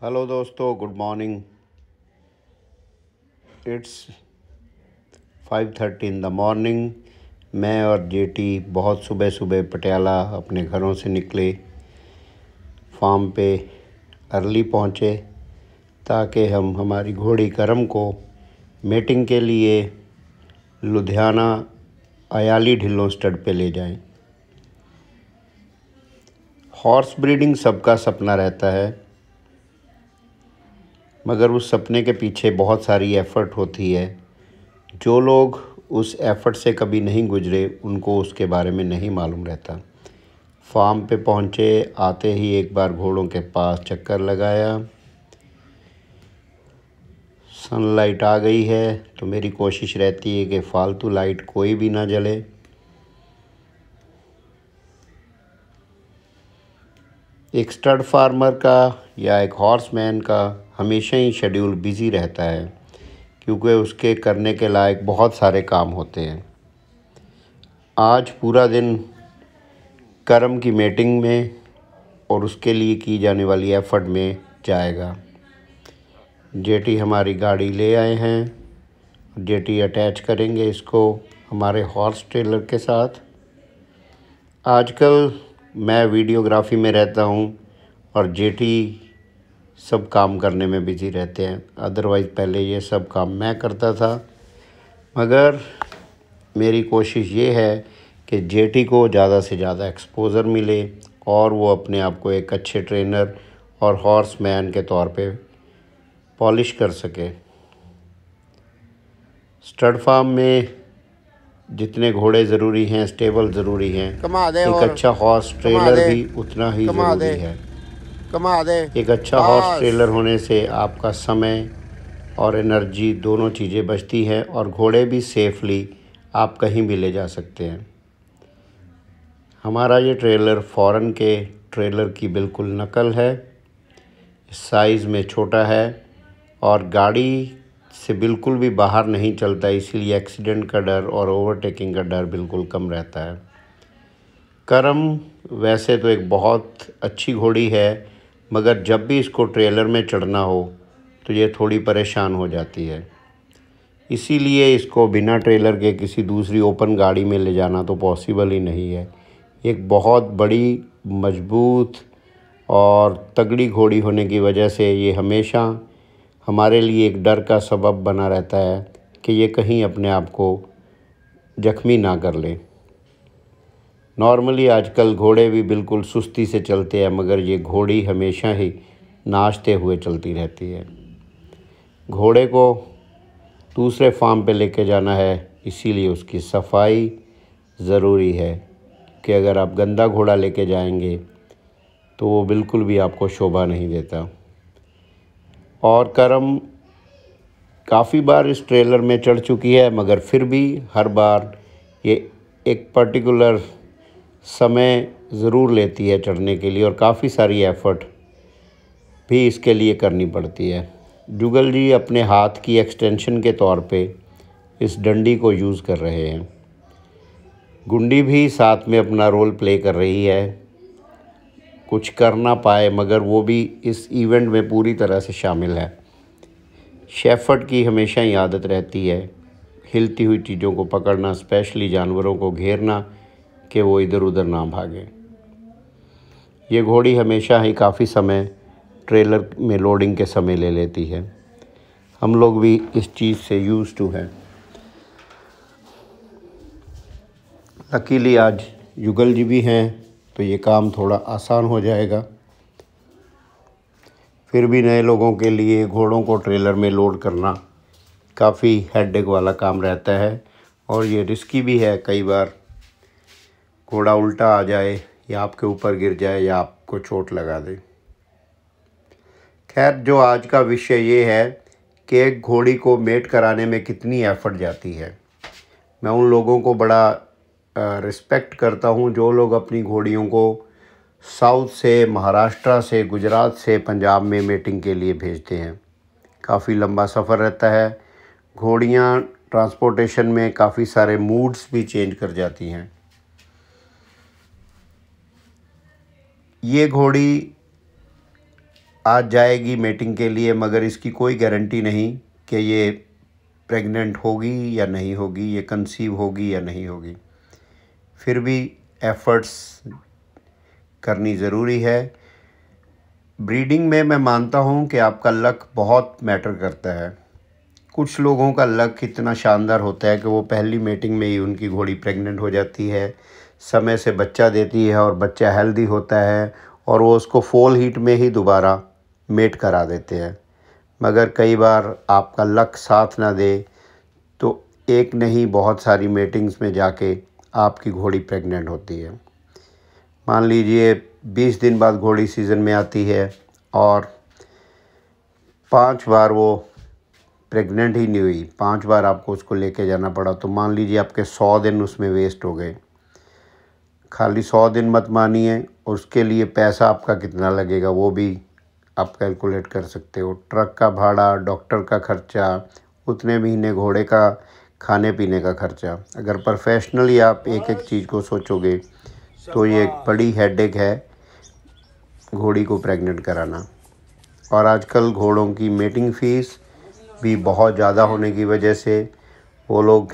Hello दोस्तों good morning it's five thirty in the morning मैं और जेटी बहुत सुबह सुबह पटियाला अपने घरों से निकले फार्म पे अर्ली पहुँचे, ताकि हम हमारी घोड़ी करम को मीटिंग के लिए लुधियाना अयाली ढिल्लों स्टड पे ले जाएँ। हॉर्स ब्रीडिंग सबका सपना रहता है। मगर उस सपने के पीछे बहुत सारी एफ़र्ट होती है। जो लोग उस एफ़र्ट से कभी नहीं गुजरे, उनको उसके बारे में नहीं मालूम रहता। फार्म पे पहुँचे, आते ही एक बार घोड़ों के पास चक्कर लगाया। सनलाइट आ गई है तो मेरी कोशिश रहती है कि फ़ालतू लाइट कोई भी ना जले। एक स्टड फार्मर का या एक हॉर्समैन का हमेशा ही शेड्यूल बिज़ी रहता है, क्योंकि उसके करने के लायक बहुत सारे काम होते हैं। आज पूरा दिन कर्म की मीटिंग में और उसके लिए की जाने वाली एफ़र्ट में जाएगा। जेटी हमारी गाड़ी ले आए हैं जेटी अटैच करेंगे इसको हमारे हॉर्स ट्रेलर के साथ। आजकल मैं वीडियोग्राफी में रहता हूँ और जेटी सब काम करने में बिज़ी रहते हैं। अदरवाइज़ पहले ये सब काम मैं करता था। मगर मेरी कोशिश ये है कि जेटी को ज़्यादा से ज़्यादा एक्सपोज़र मिले और वो अपने आप को एक अच्छे ट्रेनर और हॉर्स मैन के तौर पे पॉलिश कर सके। स्टड फार्म में जितने घोड़े ज़रूरी हैं स्टेबल ज़रूरी हैं एक अच्छा हॉर्स ट्रेलर भी उतना ही ज़रूरी है। कमा दे। एक अच्छा हॉर्स ट्रेलर होने से आपका समय और एनर्जी दोनों चीज़ें बचती हैं और घोड़े भी सेफली आप कहीं भी ले जा सकते हैं। हमारा ये ट्रेलर फ़ॉरन के ट्रेलर की बिल्कुल नकल है। साइज़ में छोटा है और गाड़ी से बिल्कुल भी बाहर नहीं चलता इसीलिए एक्सीडेंट का डर और ओवरटेकिंग का डर बिल्कुल कम रहता है। करम वैसे तो एक बहुत अच्छी घोड़ी है मगर जब भी इसको ट्रेलर में चढ़ना हो तो ये थोड़ी परेशान हो जाती है। इसीलिए इसको बिना ट्रेलर के किसी दूसरी ओपन गाड़ी में ले जाना तो पॉसिबल ही नहीं है। एक बहुत बड़ी, मज़बूत और तगड़ी घोड़ी होने की वजह से ये हमेशा हमारे लिए एक डर का सबब बना रहता है कि ये कहीं अपने आप को ज़ख्मी ना कर ले। नॉर्मली आजकल घोड़े भी बिल्कुल सुस्ती से चलते हैं, मगर ये घोड़ी हमेशा ही नाचते हुए चलती रहती है। घोड़े को दूसरे फार्म पे लेके जाना है, इसीलिए उसकी सफ़ाई ज़रूरी है कि अगर आप गंदा घोड़ा लेके जाएँगे तो वो बिल्कुल भी आपको शोभा नहीं देता। और करम काफ़ी बार इस ट्रेलर में चढ़ चुकी है, मगर फिर भी हर बार ये एक पर्टिकुलर समय ज़रूर लेती है चढ़ने के लिए और काफ़ी सारी एफ़र्ट भी इसके लिए करनी पड़ती है। जुगल जी अपने हाथ की एक्सटेंशन के तौर पे इस डंडी को यूज़ कर रहे हैं। गुंडी भी साथ में अपना रोल प्ले कर रही है। कुछ कर ना पाए, मगर वो भी इस इवेंट में पूरी तरह से शामिल है। शेफर्ड की हमेशा ही आदत रहती है। हिलती हुई चीज़ों को पकड़ना स्पेशली जानवरों को घेरना कि वो इधर उधर ना भागे। ये घोड़ी हमेशा ही काफ़ी समय ट्रेलर में लोडिंग के समय ले लेती है। हम लोग भी इस चीज़ से यूज़ टू हैं। लकीली आज युगल जी भी हैं तो ये काम थोड़ा आसान हो जाएगा। फिर भी नए लोगों के लिए घोड़ों को ट्रेलर में लोड करना काफ़ी हेडेक वाला काम रहता है, और ये रिस्की भी है कई बार। घोड़ा उल्टा आ जाए या आपके ऊपर गिर जाए या आपको चोट लगा दे। खैर, जो आज का विषय ये है कि एक घोड़ी को मेट कराने में कितनी एफ़र्ट जाती है। मैं उन लोगों को बड़ा रिस्पेक्ट करता हूँ जो लोग अपनी घोड़ियों को साउथ से, महाराष्ट्र से, गुजरात से, पंजाब में मेटिंग के लिए भेजते हैं। काफ़ी लंबा सफ़र रहता है। घोड़ियाँ ट्रांसपोर्टेशन में काफ़ी सारे मूड्स भी चेंज कर जाती हैं। ये घोड़ी आज जाएगी मीटिंग के लिए, मगर इसकी कोई गारंटी नहीं कि ये प्रेग्नेंट होगी या नहीं होगी, ये कंसीव होगी या नहीं होगी। फिर भी एफ़र्ट्स करनी ज़रूरी है। ब्रीडिंग में मैं मानता हूँ कि आपका लक बहुत मैटर करता है। कुछ लोगों का लक इतना शानदार होता है कि वो पहली मीटिंग में ही उनकी घोड़ी प्रेग्नेंट हो जाती है। समय से बच्चा देती है और बच्चा हेल्दी होता है और वो उसको फोल हीट में ही दोबारा मेट करा देते हैं। मगर कई बार आपका लक साथ ना दे तो एक नहीं, बहुत सारी मेटिंग्स में जाके आपकी घोड़ी प्रेग्नेंट होती है। मान लीजिए बीस दिन बाद घोड़ी सीज़न में आती है और पाँच बार वो प्रेग्नेंट ही नहीं हुई, पाँच बार आपको उसको लेके जाना पड़ा तो मान लीजिए आपके सौ दिन उसमें वेस्ट हो गए। खाली सौ दिन मत मानिए उसके लिए पैसा आपका कितना लगेगा वो भी आप कैलकुलेट कर सकते हो। ट्रक का भाड़ा, डॉक्टर का खर्चा, उतने महीने घोड़े का, खाने पीने का खर्चा। अगर प्रोफेशनली आप एक एक चीज़ को सोचोगे तो ये एक बड़ी हेडेक है घोड़ी को प्रेग्नेंट कराना। और आजकल घोड़ों की मेटिंग फ़ीस भी बहुत ज़्यादा होने की वजह से वो लोग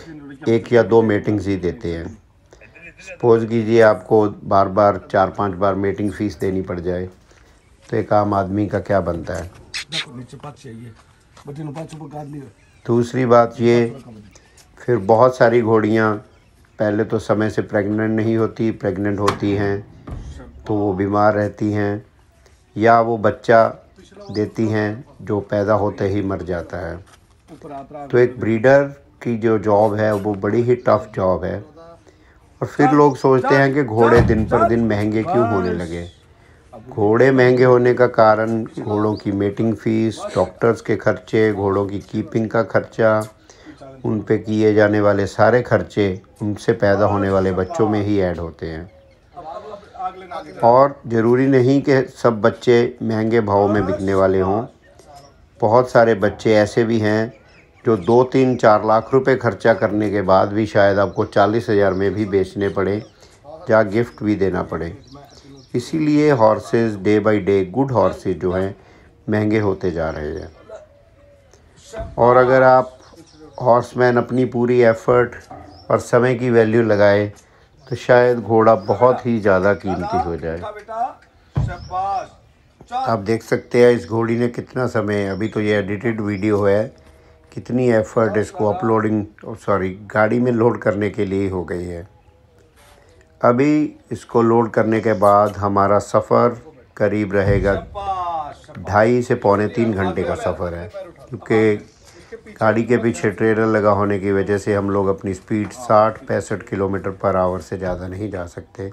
एक या दो मीटिंग्स ही देते हैं। सपोज़ कीजिए आपको बार बार चार पाँच बार मीटिंग फ़ीस देनी पड़ जाए तो एक आम आदमी का क्या बनता है? दूसरी बात ये फिर बहुत सारी घोड़ियाँ पहले तो समय से प्रेग्नेंट नहीं होती प्रेग्नेंट होती हैं तो वो बीमार रहती हैं या वो बच्चा देती हैं जो पैदा होते ही मर जाता है। तो एक ब्रीडर की जो जॉब है वो बड़ी ही टफ जॉब है। और फिर लोग सोचते हैं कि घोड़े दिन पर दिन महँगे क्यों होने लगे? घोड़े महँगे होने का कारण घोड़ों की मेटिंग फ़ीस डॉक्टर्स के खर्चे, घोड़ों की कीपिंग का खर्चा, उन पे किए जाने वाले सारे खर्चे उनसे पैदा होने वाले बच्चों में ही ऐड होते हैं। और ज़रूरी नहीं कि सब बच्चे महँगे भाव में बिकने वाले हों। बहुत सारे बच्चे ऐसे भी हैं जो दो तीन चार लाख रुपए खर्चा करने के बाद भी शायद आपको चालीस हज़ार में भी बेचने पड़े या गिफ्ट भी देना पड़े। इसीलिए horses day by day good horses जो हैं, महँगे होते जा रहे हैं। और अगर आप हॉर्समैन अपनी पूरी एफ़र्ट और समय की वैल्यू लगाए तो शायद घोड़ा बहुत ही ज़्यादा कीमती हो जाए। आप देख सकते हैं इस घोड़ी ने कितना समय अभी तो ये एडिटेड वीडियो है। कितनी एफ़र्ट इसको अपलोडिंग सॉरी गाड़ी में लोड करने के लिए हो गई है। अभी इसको लोड करने के बाद हमारा सफ़र करीब रहेगा ढाई से पौने तीन घंटे का सफ़र है। क्योंकि गाड़ी के पीछे ट्रेलर लगा होने की वजह से हम लोग अपनी स्पीड साठ पैंसठ किलोमीटर पर आवर से ज़्यादा नहीं जा सकते।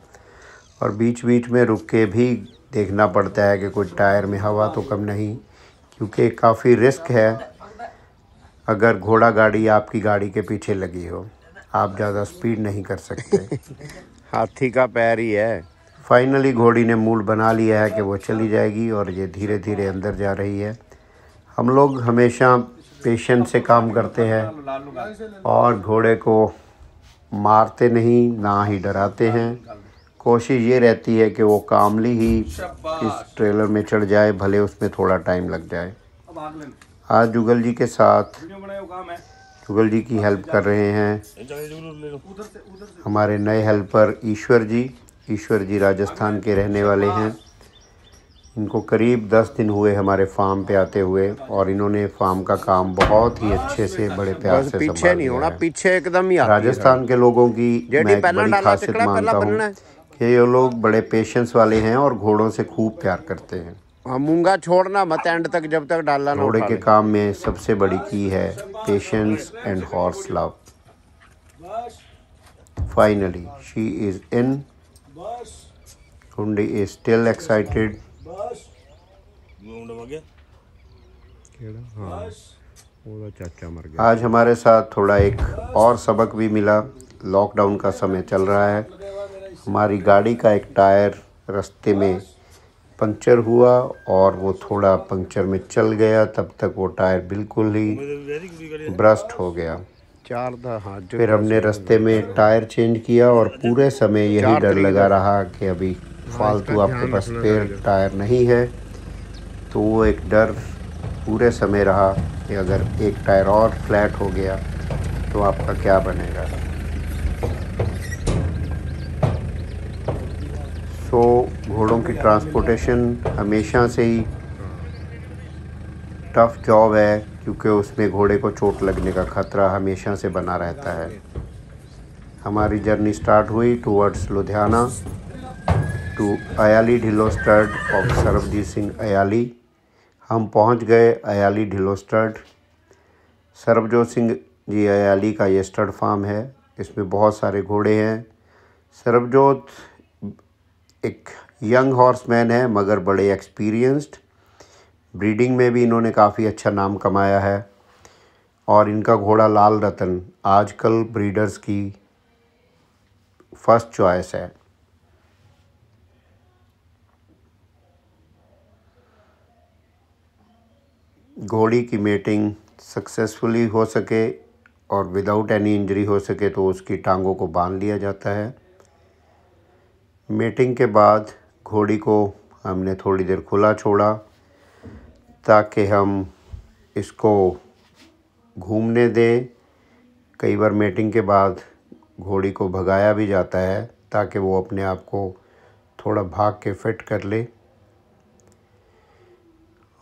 और बीच बीच में रुक के भी देखना पड़ता है कि कोई टायर में हवा तो कम नहीं क्योंकि काफ़ी रिस्क है। अगर घोड़ा गाड़ी आपकी गाड़ी के पीछे लगी हो आप ज़्यादा स्पीड नहीं कर सकते। हाथी का पैर ही है। फाइनली घोड़ी ने मूड बना लिया है कि वो चली जाएगी और ये धीरे धीरे अंदर जा रही है। हम लोग हमेशा पेशेंस से काम करते हैं और घोड़े को मारते नहीं ना ही डराते हैं। कोशिश ये रहती है कि वो कामली ही इस ट्रेलर में चढ़ जाए भले उसमें थोड़ा टाइम लग जाए। आज जुगल जी के साथ जुगल जी की हेल्प कर रहे हैं। हमारे नए हेल्पर ईश्वर जी ईश्वर जी राजस्थान के रहने वाले हैं। इनको करीब दस दिन हुए हमारे फार्म पे आते हुए और इन्होंने फार्म का काम बहुत ही अच्छे से बड़े प्यार से पीछे नहीं होना पीछे एकदम ही राजस्थान के लोगों की मैं बड़ी खासियत मानता हूँ। कि ये लोग बड़े पेशेंस वाले हैं और घोड़ों से खूब प्यार करते हैं। हाँ, मूँगा छोड़ना मत एंड तक जब तक डालना घोड़े के काम में सबसे बड़ी की है patience and horse love finally she is in हुंडी इज़ स्टिल एक्साइटेड आज हमारे साथ थोड़ा एक और सबक भी मिला। लॉकडाउन का समय चल रहा है। हमारी गाड़ी का एक टायर रास्ते में पंचर हुआ और वो थोड़ा पंचर में चल गया तब तक वो टायर बिल्कुल ही ब्रस्ट हो गया। चार हाँ फिर हमने रास्ते में टायर चेंज किया और पूरे समय यही डर लगा रहा कि अभी फालतू आपके पास स्पेयर टायर नहीं है। तो वो एक डर पूरे समय रहा कि अगर एक टायर और फ्लैट हो गया तो आपका क्या बनेगा? सो घोड़ों की ट्रांसपोर्टेशन हमेशा से ही टफ़ जॉब है, क्योंकि उसमें घोड़े को चोट लगने का ख़तरा हमेशा से बना रहता है। हमारी जर्नी स्टार्ट हुई towards Ludhiana to Ayali Dhillon stud of Sarbjit Singh Ayali हम पहुँच गए अयाली ढिलो स्टड सरबजोत सिंह जी अयाली का ये स्टड फार्म है। इसमें बहुत सारे घोड़े हैं। सरबजोत एक यंग हॉर्समैन है, मगर बड़े एक्सपीरियंस्ड ब्रीडिंग में भी इन्होंने काफ़ी अच्छा नाम कमाया है। और इनका घोड़ा लाल रतन आजकल ब्रीडर्स की फ़र्स्ट चॉइस है। घोड़ी की मेटिंग सक्सेसफुली हो सके और विदाउट एनी इंजरी हो सके तो उसकी टांगों को बाँध लिया जाता है। मेटिंग के बाद घोड़ी को हमने थोड़ी देर खुला छोड़ा ताकि हम इसको घूमने दें। कई बार मेटिंग के बाद घोड़ी को भगाया भी जाता है ताकि वो अपने आप को थोड़ा भाग के फिट कर ले।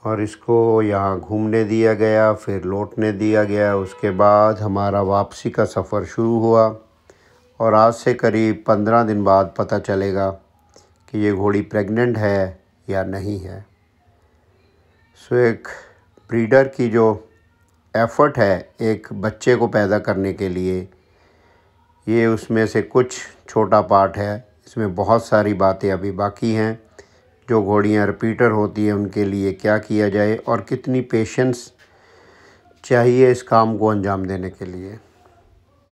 और इसको यहाँ घूमने दिया गया, फिर लौटने दिया गया। उसके बाद हमारा वापसी का सफ़र शुरू हुआ। और आज से करीब पंद्रह दिन बाद पता चलेगा कि ये घोड़ी प्रेग्नेंट है या नहीं है। सो एक ब्रीडर की जो एफ़र्ट है एक बच्चे को पैदा करने के लिए, ये उसमें से कुछ छोटा पार्ट है। इसमें बहुत सारी बातें अभी बाकी हैं। जो घोड़ियाँ रिपीटर होती हैं, उनके लिए क्या किया जाए और कितनी पेशेंस चाहिए इस काम को अंजाम देने के लिए।